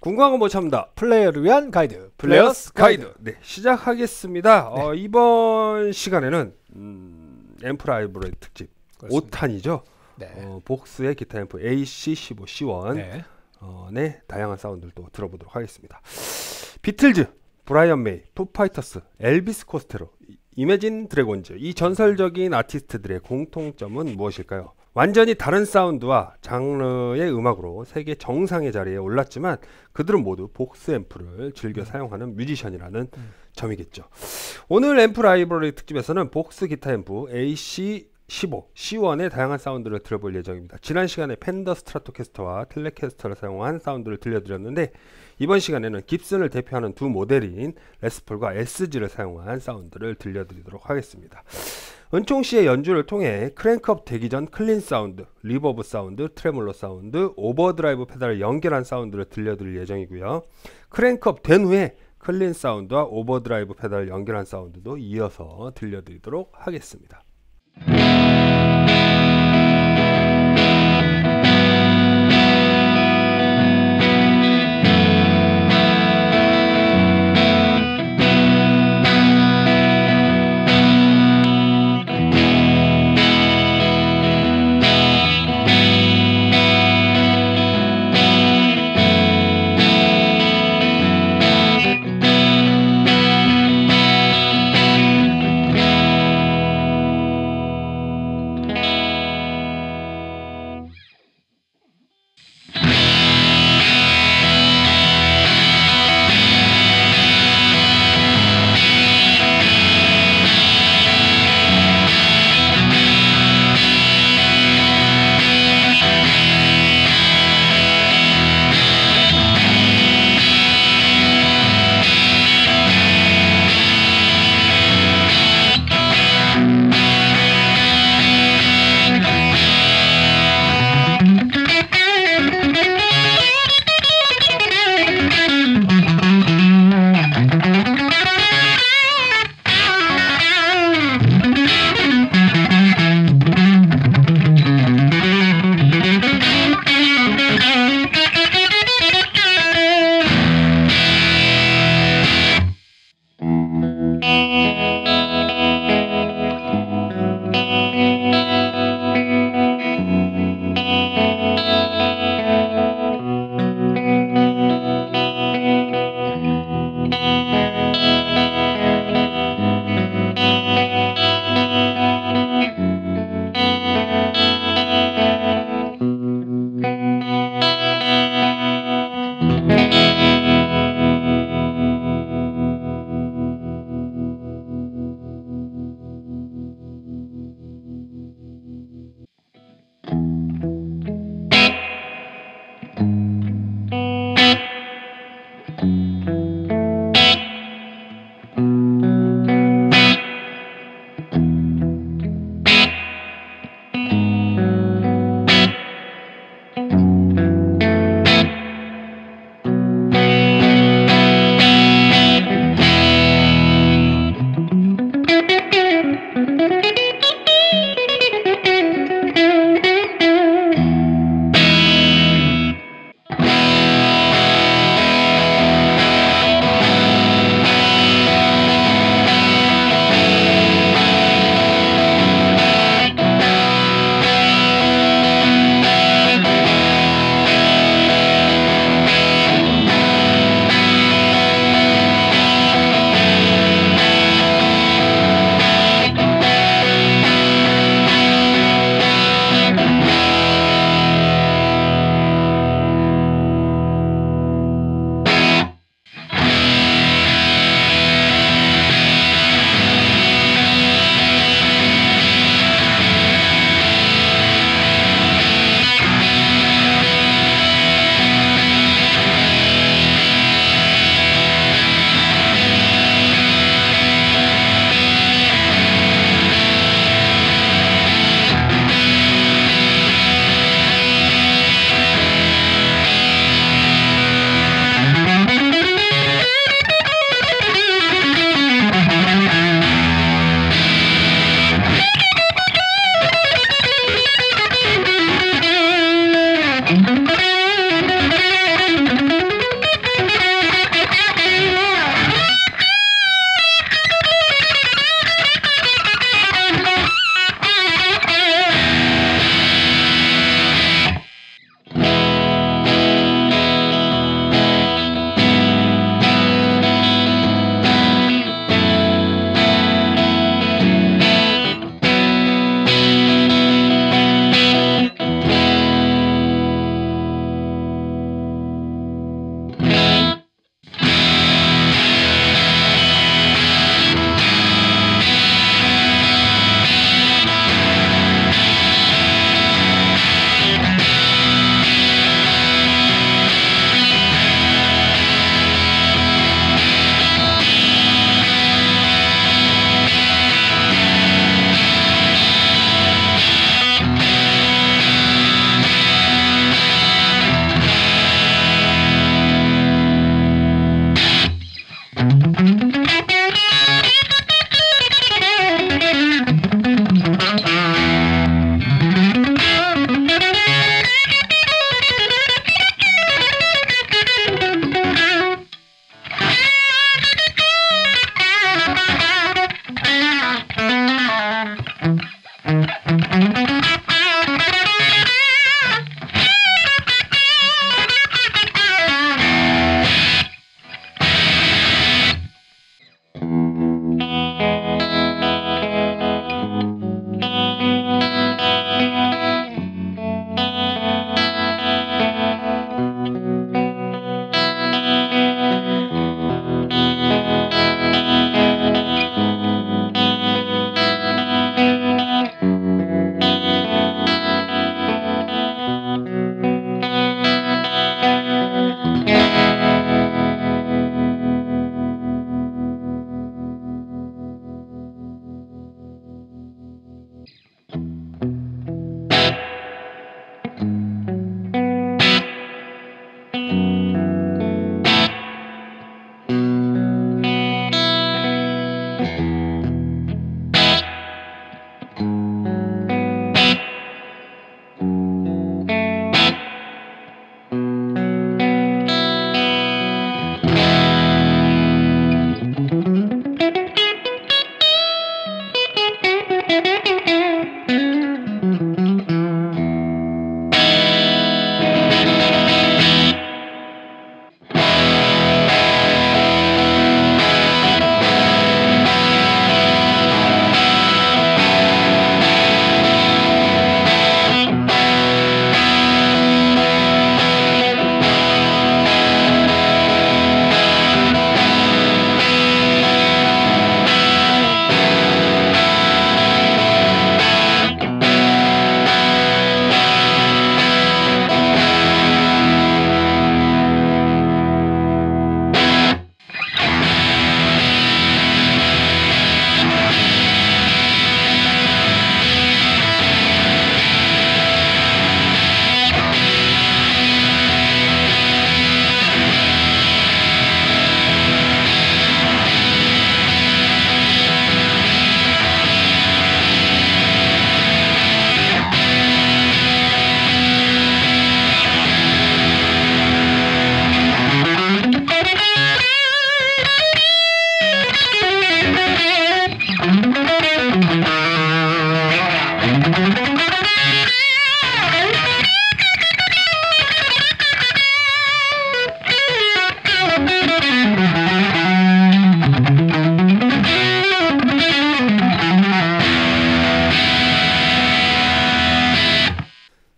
궁금한 거 못 참다. 플레이어를 위한 가이드. Player's Guide. 네, 시작하겠습니다. 네. 어, 이번 시간에는 음, 앰프 라이브러리 특집 그렇습니다. 5탄이죠. 네. 어, 복스의 기타 앰프 AC15 C1 네. 어, 네, 다양한 사운드를 또 들어보도록 하겠습니다. 비틀즈, 브라이언 메이, 푸파이터스, 엘비스 코스텔로, 이매진 드래곤즈 이 전설적인 아티스트들의 공통점은 무엇일까요? 완전히 다른 사운드와 장르의 음악으로 세계 정상의 자리에 올랐지만 그들은 모두 복스 앰프를 즐겨 음. 사용하는 뮤지션이라는 음. 점이겠죠. 오늘 앰프 라이브러리 특집에서는 복스 기타 앰프 AC 15, C1의 다양한 사운드를 들어볼 예정입니다. 지난 시간에 펜더 스트라토캐스터와 텔레캐스터를 사용한 사운드를 들려드렸는데 이번 시간에는 깁슨을 대표하는 두 모델인 레스폴과 SG를 사용한 사운드를 들려드리도록 하겠습니다. 은총 씨의 연주를 통해 crank up 되기 전 clean 사운드, reverb 사운드, 트레몰로 사운드, 오버드라이브 페달을 연결한 사운드를 들려드릴 예정이고요. crank up 된 후에 clean 사운드와 오버드라이브 페달을 연결한 사운드도 이어서 들려드리도록 하겠습니다.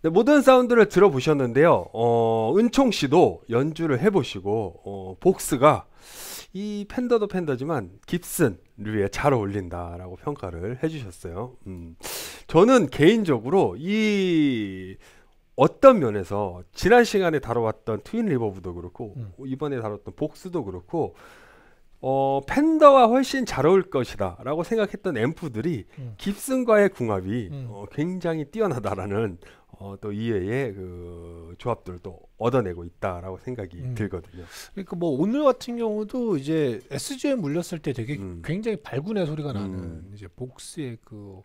모든 사운드를 들어보셨는데요. 어, 은총 씨도 연주를 해보시고 어, 복스가 이 팬더도 팬더지만 깁슨 류에 잘 어울린다라고 평가를 해주셨어요. 음, 저는 개인적으로 이 어떤 면에서 지난 시간에 다뤄왔던 트윈 리버브도 그렇고 음. 이번에 다뤘던 복스도 그렇고 어, 팬더와 훨씬 잘 어울 것이다 라고 생각했던 앰프들이 음. 깁슨과의 궁합이 음. 어, 굉장히 뛰어나다라는 어, 또 이외의 그 조합들도 얻어내고 있다라고 생각이 음. 들거든요. 그러니까 뭐 오늘 같은 경우도 이제 SG에 물렸을 때 되게 음. 굉장히 발군의 소리가 나는 음. 이제 복스의 그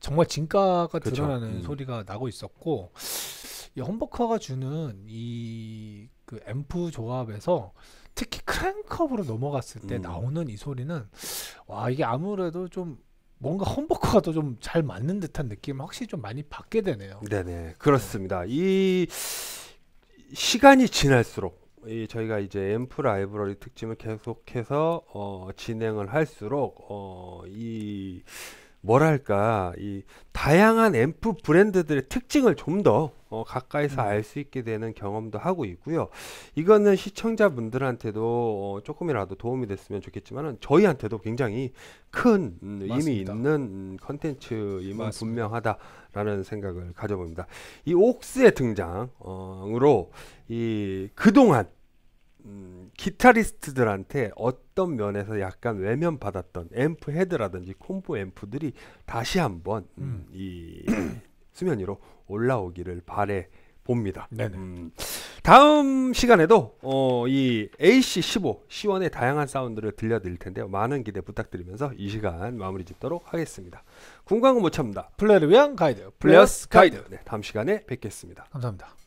정말 진가가 그쵸. 드러나는 음. 소리가 나고 있었고 이 험버커가 주는 이 그 앰프 조합에서 특히 크랭크업으로 넘어갔을 때 음. 나오는 이 소리는 와 이게 아무래도 좀 뭔가 험버커가 더 좀 잘 맞는 듯한 느낌 확실히 좀 많이 받게 되네요. 네네 그렇습니다. 이 시간이 지날수록 이 저희가 이제 앰프 라이브러리 특집을 계속해서 어, 진행을 할수록 어, 이 뭐랄까 이 다양한 앰프 브랜드들의 특징을 좀더 어, 가까이서 음. 알수 있게 되는 경험도 하고 있고요. 이거는 시청자분들한테도 어, 조금이라도 도움이 됐으면 좋겠지만은 저희한테도 굉장히 큰 음, 의미 있는 컨텐츠임은 분명하다라는 생각을 가져봅니다. 이 옥스의 등장으로 이 그동안 음, 기타리스트들한테 어떤 면에서 약간 외면받았던 앰프 헤드라든지 콤보 앰프들이 다시 한번 음. 이 수면 위로 올라오기를 바래 봅니다. 음, 다음 시간에도 어, 이 AC15 C1의 다양한 사운드를 들려드릴 텐데요. 많은 기대 부탁드리면서 이 시간 마무리 짓도록 하겠습니다. 궁광은 못 참다. 플레이를 위한 가이드 플레이어스 가이드. 네, 다음 시간에 뵙겠습니다. 감사합니다.